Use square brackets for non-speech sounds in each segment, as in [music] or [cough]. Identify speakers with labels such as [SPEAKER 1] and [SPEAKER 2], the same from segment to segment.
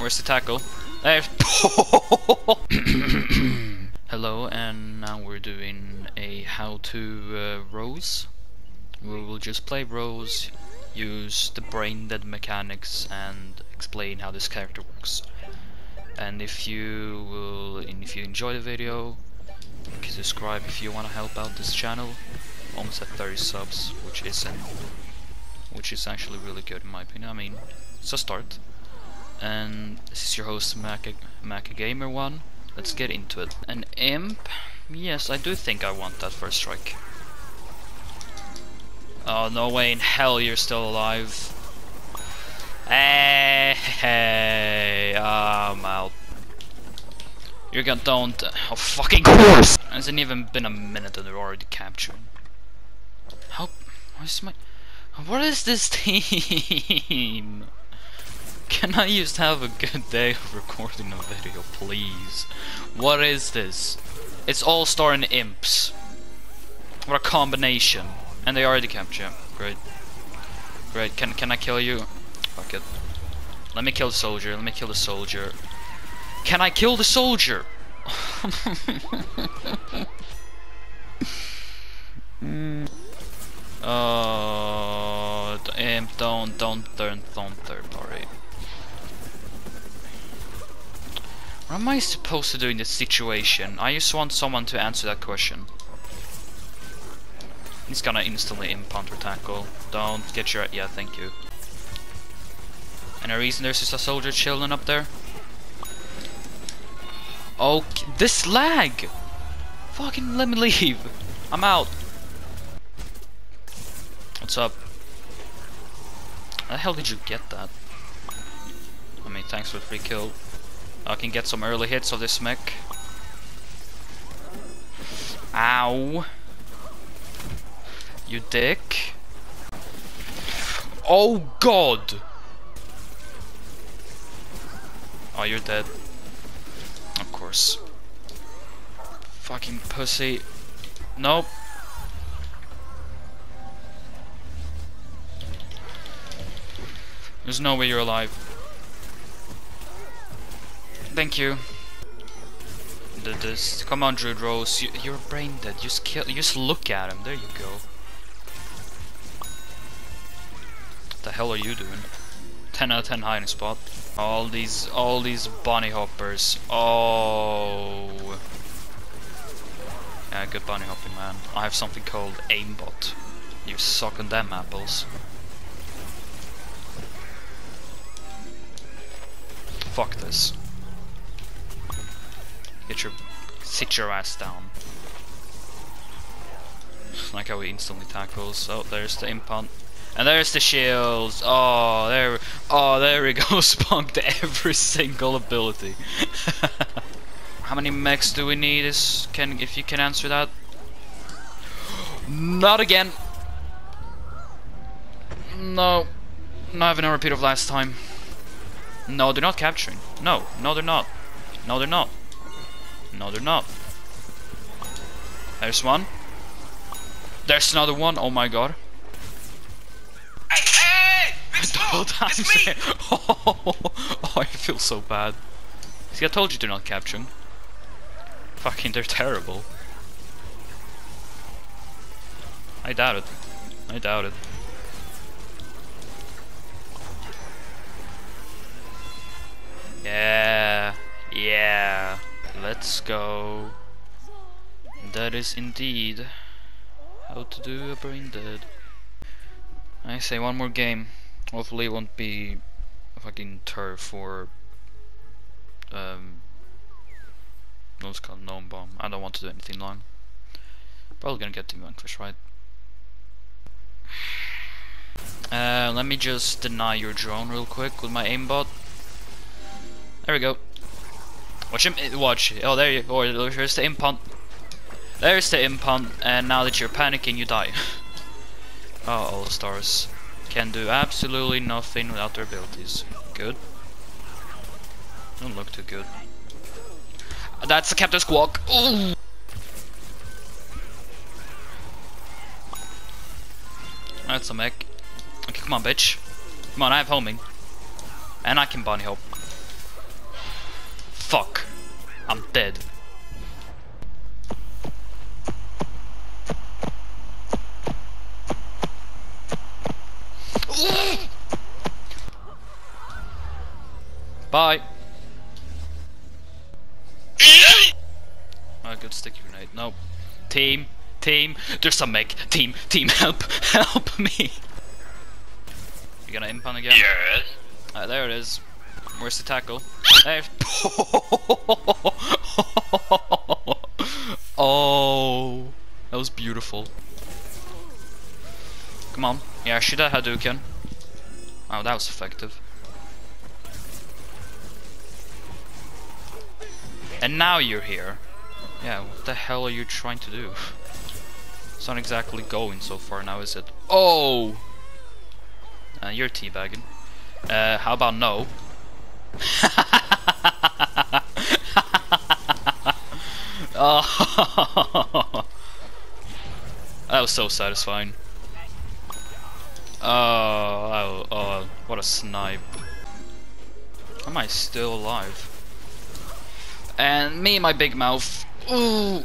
[SPEAKER 1] Where's the tackle? [laughs] Hello, and now we're doing a how-to uh, Rose. We will just play Rose, use the brain dead mechanics, and explain how this character works. And if you will, if you enjoy the video, you can subscribe if you want to help out this channel. Almost at 30 subs, which isn't, which is actually really good in my opinion. I mean, it's a start. And this is your host, Maka, Maka Gamer One. Let's get into it. An imp? Yes, I do think I want that first strike. Oh, no way in hell you're still alive. Hey, hey, I'm out. You're gonna don't. Oh, fucking course! Hasn't even been a minute and they're already captured. How? What is my? What is this [laughs] team? Can I just have a good day of recording a video, please? What is this? It's All-Star and Imps. What a combination. And they already capture. Great. Great. Can can I kill you? Fuck it. Let me kill the soldier. Let me kill the soldier. Can I kill the soldier? mm. [laughs] Oh, imp, don't, don't, don't, don't third. What am I supposed to do in this situation? I just want someone to answer that question. He's gonna instantly impound counter tackle. Don't get your yeah, thank you. Any reason there's just a soldier chilling up there? Oh, this lag! Fucking let me leave. I'm out. What's up? How the hell did you get that? I mean, thanks for the free kill. I can get some early hits of this mech. Ow. You dick. Oh god! Oh, you're dead. Of course. Fucking pussy. Nope. There's no way you're alive. Thank you. The, this, come on, Druid Rose. You, you're brain dead. Just kill. Just look at him. There you go. What the hell are you doing? 10 out of 10 hiding spot. All these, all these bunny hoppers. Oh. Yeah, good bunny hopping, man. I have something called aimbot. You suck on them apples. Fuck this. Get your sit your ass down. [laughs] like how he instantly tackles. Oh, there's the impant. And there's the shields. Oh, there. Oh, there we [laughs] go. Spunked every single ability. [laughs] how many mechs do we need? Is can if you can answer that? Not again. No. Not having a repeat of last time. No, they're not capturing. No, no, they're not. No, they're not. No, they're not. There's one. There's another one. Oh my god.
[SPEAKER 2] Hey, hey, [laughs] it's
[SPEAKER 1] The time.
[SPEAKER 2] It's me.
[SPEAKER 1] oh, [laughs] oh, I feel so bad. See, I told you they're not capturing. Fucking, they're terrible. I doubt it. I doubt it. Yeah, yeah. Let's go. That is indeed how to do a brain dead. I say one more game. Hopefully it won't be a fucking turf or um what's called gnome bomb. I don't want to do anything long. Probably gonna get Team Vanquish, right? Uh, let me just deny your drone real quick with my aimbot. There we go. Watch him. eh, Watch. Oh, there you. Oh, there's the impant. There's the impant, and now that you're panicking, you die. [laughs] oh, all stars can do absolutely nothing without their abilities. Good. Don't look too good. That's the Captain Squawk. Ooh. That's a mech. Okay, come on, bitch. Come on, I have homing. And I can bunny hop. Fuck. I'm dead. Bye. Oh, good sticky grenade. No. Team, team, there's a mech. Team, team, [laughs] help, help me. You gonna impound again?
[SPEAKER 2] Yes.
[SPEAKER 1] Ah, there it is. Where's the tackle? [laughs] Oh, that was beautiful. Come on. Yeah, shoot that Hadouken. Oh, that was effective. And now you're here. Yeah, what the hell are you trying to do? It's not exactly going so far now, is it? Oh! Uh, you're teabagging. Uh, how about no? Oh, [laughs] that was so satisfying. Oh, oh, oh, what a snipe. Am I still alive? And me and my big mouth. Ooh.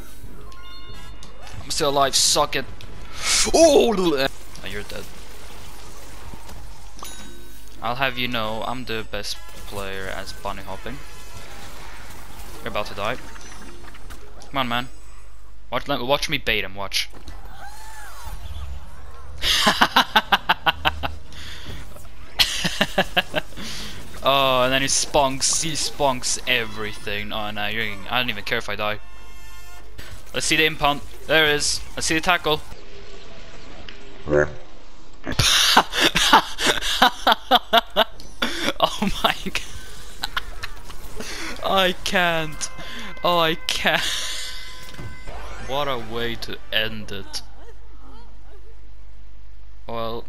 [SPEAKER 1] I'm still alive, suck it. Oh, oh you're dead. I'll have you know, I'm the best player as bunny hopping. You're about to die. Come on, man. Watch, let, watch me bait him, watch. [laughs] oh, and then he spunks, he spunks everything. Oh no, you're, I don't even care if I die. Let's see the impound. There it is. Let's see the tackle. [laughs] oh my [laughs] god. I can't. Oh, I can't. what a way to end it. Well,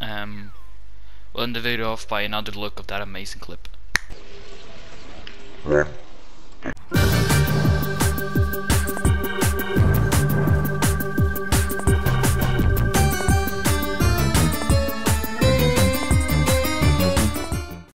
[SPEAKER 1] um, we'll end the video off by another look of that amazing clip.